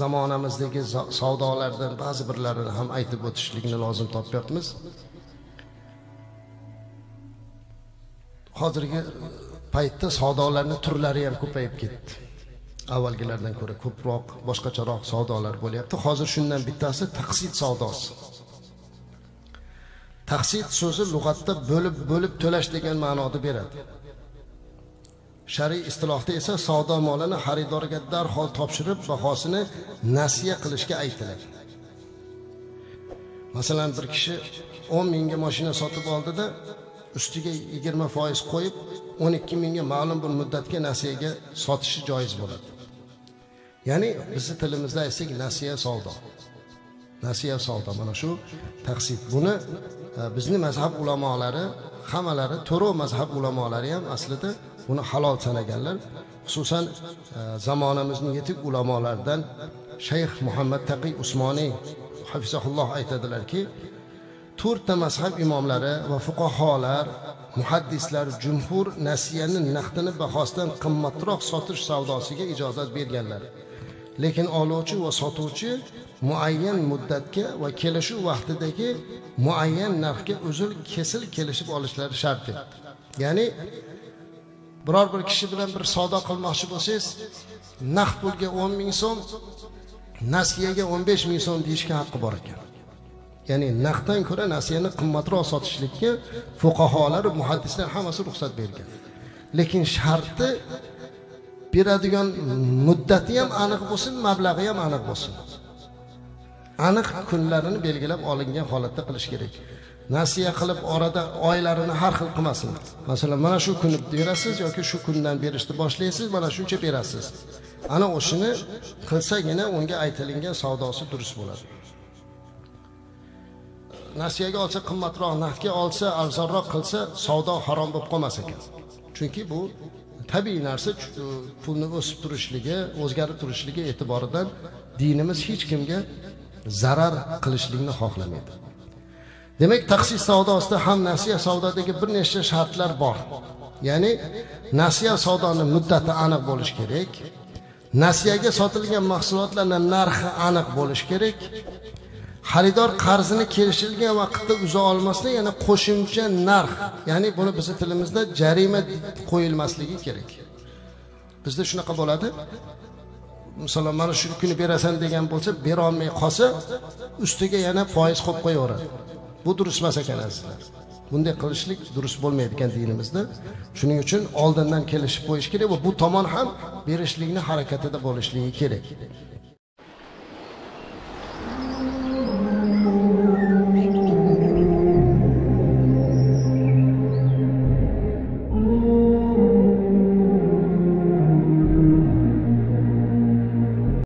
zamonamizdagi savdolardan ba'zi birlarini ham aytib o'tishlikni lozim topyapmiz. Hozirgi paytda savdolarni turlari ham ko'payib ketdi. Avvalgilardan ko'ra ko'proq boshqacharoq savdolar bo'lyapti. Hozir shundan bittasi taqsid savdosi. Taqsid so'zi lug'atda bo'lib bo'lib to'lash degan ma'noni beradi. Shar'iy istilohda esa savdo molini xaridorga darhol topshirib bahosini nasiya qilishga aytiladi. Masalan bir kishi o'n mingga mashina sotib oldida ustiga yigirma foiz qo'yib o'n ikki mingga ma'lum bir muddatga nasiyaga sotishi joiz bo'ladi. Ya'ni bizni tilimizda aytsak nasiya savdo. Nasiya savdo. Mana shu taqsid buni e, bizni mazhab ulamolari hammalari to'rov mazhab ulamolari ham aslida buni halol sanaganlar xususan e, zamonamizning yetuk ulamolaridan shayx muhammad taqiy usmoniy hafizaulloh aytadilarki to'rtta mazhab imomlari va fuqaholar muhaddislar jumhur nasiyani naqdini bahosidan qimmatroq sotish savdosiga ijozat berganlar. Lekin oluvchi va sotuvchi muayyan muddatga va kelishuv vaqtidagi muayyan narxga uzil kesil kelishib olishlari shart ya'ni biror bir kishi bilan bir savdo qilmoqchi bo'lsangiz naqd pulga o'n ming so'm nasiyaga o'n besh ming so'm deyishga haqqi bor ekan. Ya'ni naqddan ko'ra nasiyani qimmatroq sotishlikka fuqaholar muhaddislar hammasi ruxsat bergan. Lekin sharti beradigan muddati ham aniq bo'lsin mablag'i ham aniq bo'lsin. Aniq kunlarini belgilab olingan holatda qilish kerak. Nasiya qilib orada oylarini har xil qilmasin masalan mana shu kuni berasiz yoki shu kundan berishni boshlaysiz mana shuncha berasiz. Ana o'shani qilsagina unga aytilingan savdosi durust bo'ladi. Nasiyaga olsa qimmatroq naftga olsa arzonroq qilsa savdo harom bo'lib qolmas ekan. Chunki bu tabiiy narsa pulni o'sib turishligi o'zgarib turishligi e'tiboridan dinimiz hech kimga zarar qilishlikni xohlamaydi. Demak taqsis savdosida ham nasiya savdodagi bir nechta shartlar bor. Ya'ni nasiya savdoni muddati aniq bo'lishi kerak nasiyaga sotilgan mahsulotlarni narxi aniq bo'lishi kerak xaridor qarzini kelishilgan vaqtda uza olmasdan yana qo'shimcha narx ya'ni buni bizni tilimizda jarima qo'yilmasligi kerak. Bizda shunaqa bo'ladi. Masalan mana shu kuni berasan degan bo'lsa berolmay qolsa ustiga yana foiz qo'yib qo'yaveradi. Bu durust emas. Ekan azizlar bunday qilishlik durust bo'lmaydi ekan dinimizda. Shuning uchun oldindan kelishib qo'yish kerak va bu tomon ham berishlikni harakatida bo'lishligi kerak.